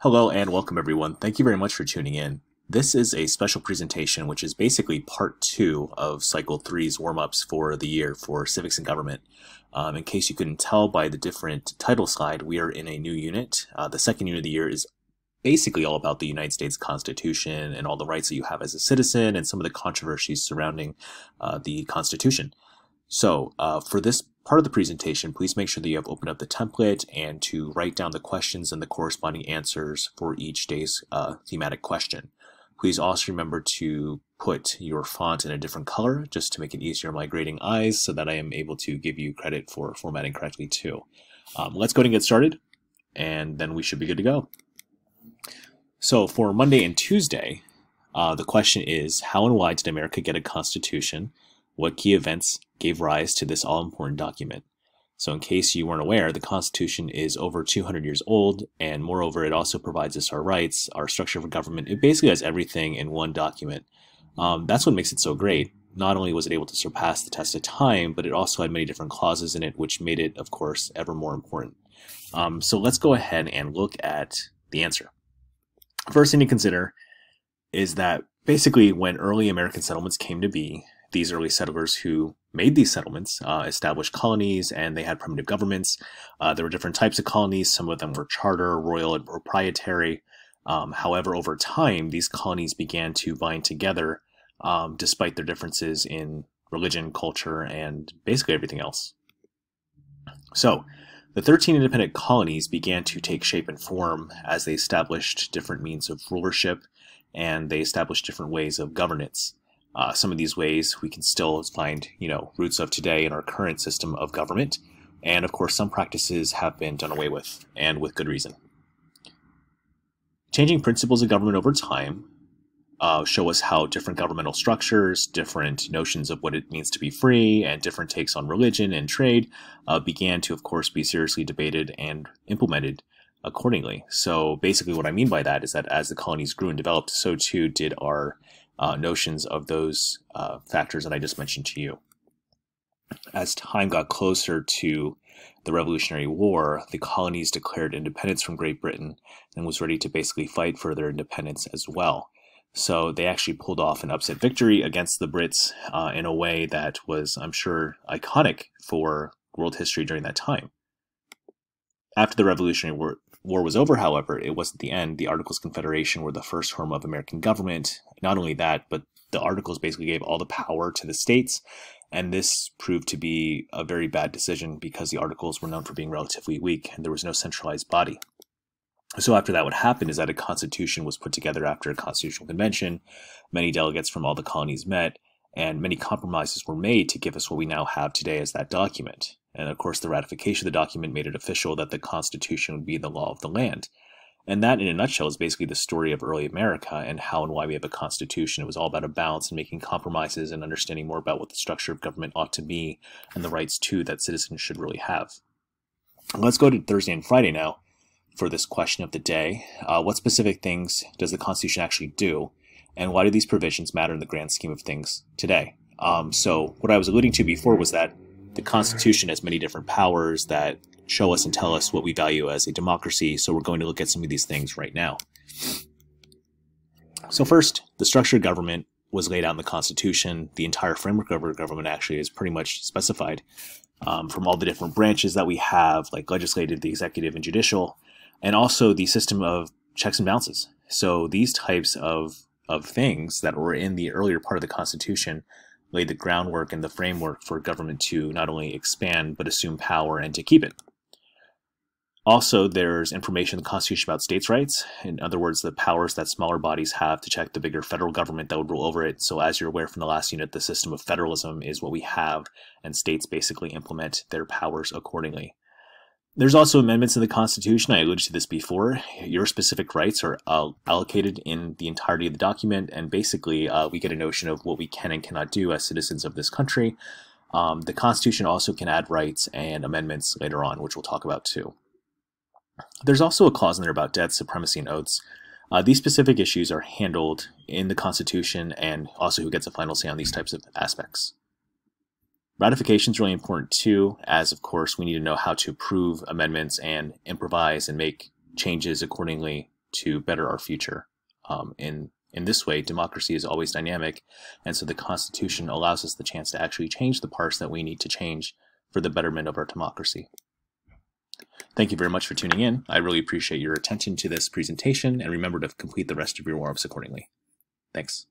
Hello and welcome everyone. Thank you very much for tuning in. This is a special presentation which is basically part two of cycle three's warm-ups for the year for civics and government. Um, in case you couldn't tell by the different title slide, we are in a new unit. Uh, the second unit of the year is basically all about the United States Constitution and all the rights that you have as a citizen and some of the controversies surrounding uh, the Constitution. So uh, for this part of the presentation, please make sure that you have opened up the template and to write down the questions and the corresponding answers for each day's uh, thematic question. Please also remember to put your font in a different color just to make it easier my grading eyes so that I am able to give you credit for formatting correctly too. Um, let's go ahead and get started and then we should be good to go. So for Monday and Tuesday, uh, the question is how and why did America get a constitution? What key events gave rise to this all important document? So, in case you weren't aware, the Constitution is over 200 years old, and moreover, it also provides us our rights, our structure of government. It basically has everything in one document. Um, that's what makes it so great. Not only was it able to surpass the test of time, but it also had many different clauses in it, which made it, of course, ever more important. Um, so, let's go ahead and look at the answer. First thing to consider is that basically, when early American settlements came to be, these early settlers who made these settlements uh, established colonies and they had primitive governments. Uh, there were different types of colonies. Some of them were charter, royal, and proprietary. Um, however, over time, these colonies began to bind together um, despite their differences in religion, culture, and basically everything else. So, the 13 independent colonies began to take shape and form as they established different means of rulership and they established different ways of governance. Uh, some of these ways we can still find, you know, roots of today in our current system of government. And of course, some practices have been done away with, and with good reason. Changing principles of government over time uh, show us how different governmental structures, different notions of what it means to be free, and different takes on religion and trade uh, began to, of course, be seriously debated and implemented accordingly. So basically, what I mean by that is that as the colonies grew and developed, so too did our uh, notions of those uh, factors that I just mentioned to you. As time got closer to the Revolutionary War, the colonies declared independence from Great Britain and was ready to basically fight for their independence as well. So they actually pulled off an upset victory against the Brits uh, in a way that was, I'm sure, iconic for world history during that time. After the Revolutionary War, war was over, however, it wasn't the end. The Articles of Confederation were the first form of American government. Not only that, but the Articles basically gave all the power to the states, and this proved to be a very bad decision because the Articles were known for being relatively weak and there was no centralized body. So after that, what happened is that a constitution was put together after a constitutional convention. Many delegates from all the colonies met, and many compromises were made to give us what we now have today as that document. And of course, the ratification of the document made it official that the Constitution would be the law of the land. And that, in a nutshell, is basically the story of early America and how and why we have a constitution. It was all about a balance and making compromises and understanding more about what the structure of government ought to be and the rights, too, that citizens should really have. Let's go to Thursday and Friday now for this question of the day. Uh, what specific things does the Constitution actually do? And why do these provisions matter in the grand scheme of things today? Um, so, what I was alluding to before was that the Constitution has many different powers that show us and tell us what we value as a democracy. So we're going to look at some of these things right now. So first, the structure of government was laid out in the Constitution. The entire framework of our government actually is pretty much specified um, from all the different branches that we have, like legislative, the executive, and judicial, and also the system of checks and balances. So these types of of things that were in the earlier part of the Constitution laid the groundwork and the framework for government to not only expand but assume power and to keep it. Also, there's information in the Constitution about states' rights. In other words, the powers that smaller bodies have to check the bigger federal government that would rule over it. So, as you're aware from the last unit, the system of federalism is what we have, and states basically implement their powers accordingly. There's also amendments in the Constitution. I alluded to this before. Your specific rights are uh, allocated in the entirety of the document, and basically, uh, we get a notion of what we can and cannot do as citizens of this country. Um, the Constitution also can add rights and amendments later on, which we'll talk about too. There's also a clause in there about debt, supremacy, and oaths. Uh, these specific issues are handled in the Constitution and also who gets a final say on these types of aspects. Ratification is really important too, as of course we need to know how to approve amendments and improvise and make changes accordingly to better our future. Um, in in this way, democracy is always dynamic, and so the Constitution allows us the chance to actually change the parts that we need to change for the betterment of our democracy. Thank you very much for tuning in. I really appreciate your attention to this presentation, and remember to complete the rest of your warm-ups accordingly. Thanks.